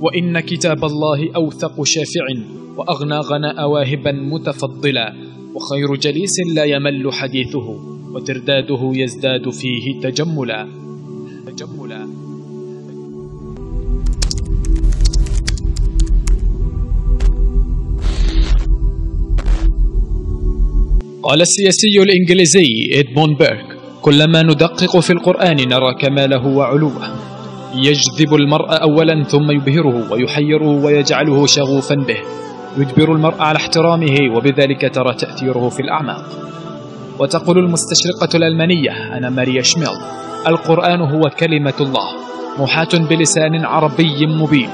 وإن كتاب الله أوثق شافع وأغنى غناء واهبا متفضلا وخير جليس لا يمل حديثه وترداده يزداد فيه تجملا. تجملا. قال السياسي الإنجليزي إدمون بيرك كلما ندقق في القرآن نرى كماله وعلوه. يجذب المرء أولا ثم يبهره ويحيره ويجعله شغوفا به. يجبر المرء على احترامه وبذلك ترى تأثيره في الأعماق. وتقول المستشرقة الألمانية أنا ماريا شميل القرآن هو كلمة الله موحاة بلسان عربي مبين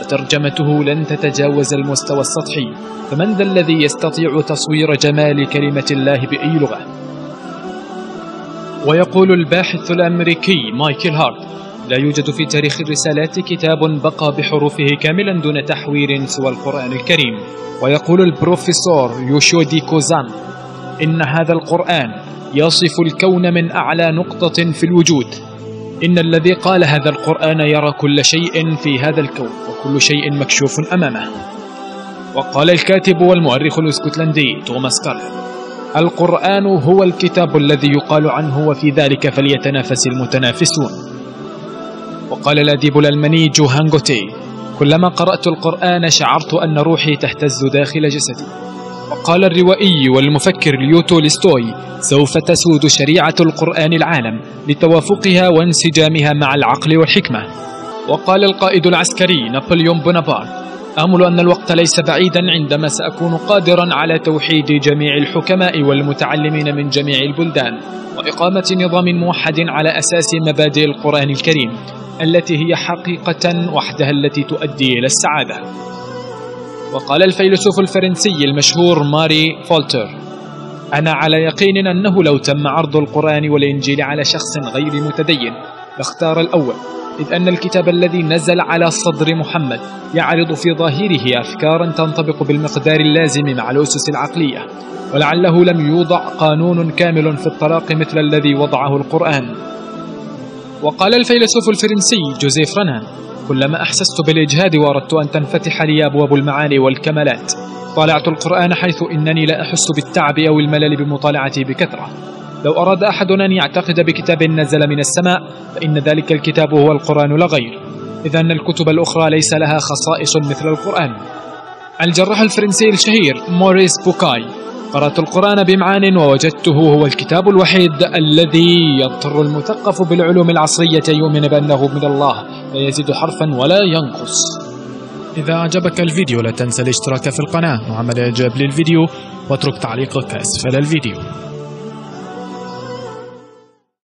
وترجمته لن تتجاوز المستوى السطحي فمن ذا الذي يستطيع تصوير جمال كلمة الله بأي لغة؟ ويقول الباحث الأمريكي مايكل هارت لا يوجد في تاريخ الرسالات كتاب بقي بحروفه كاملا دون تحوير سوى القرآن الكريم. ويقول البروفيسور يوشودي كوزان إن هذا القرآن يصف الكون من أعلى نقطة في الوجود. إن الذي قال هذا القرآن يرى كل شيء في هذا الكون وكل شيء مكشوف أمامه. وقال الكاتب والمؤرخ الإسكتلندي توماس كارل القرآن هو الكتاب الذي يقال عنه وفي ذلك فليتنافس المتنافسون. وقال الأديب الألماني جوهان غوتي كلما قرأت القرآن شعرت أن روحي تهتز داخل جسدي. وقال الروائي والمفكر ليو تولستوي سوف تسود شريعة القرآن العالم لتوافقها وانسجامها مع العقل والحكمة. وقال القائد العسكري نابليون بونابرت آمل أن الوقت ليس بعيدا عندما سأكون قادرا على توحيد جميع الحكماء والمتعلمين من جميع البلدان وإقامة نظام موحد على أساس مبادئ القرآن الكريم التي هي حقيقة وحدها التي تؤدي إلى السعادة. وقال الفيلسوف الفرنسي المشهور ماري فولتر أنا على يقين أنه لو تم عرض القرآن والإنجيل على شخص غير متدين لاختار الأول إذ أن الكتاب الذي نزل على صدر محمد يعرض في ظاهره أفكارا تنطبق بالمقدار اللازم مع الأسس العقلية ولعله لم يوضع قانون كامل في الطلاق مثل الذي وضعه القرآن. وقال الفيلسوف الفرنسي جوزيف رنان كلما أحسست بالإجهاد وأردت أن تنفتح لي أبواب المعاني والكمالات طالعت القرآن حيث إنني لا أحس بالتعب أو الملل بمطالعته بكثرة. لو أراد أحد أن يعتقد بكتاب نزل من السماء فإن ذلك الكتاب هو القرآن لا غير. إذ أن الكتب الأخرى ليس لها خصائص مثل القرآن. الجراح الفرنسي الشهير موريس بوكاي. قرأت القرآن بإمعان ووجدته هو الكتاب الوحيد الذي يضطر المثقف بالعلوم العصرية يؤمن بأنه من الله لا يزيد حرفا ولا ينقص. إذا أعجبك الفيديو لا تنسى الاشتراك في القناة وعمل إعجاب للفيديو واترك تعليقك أسفل الفيديو.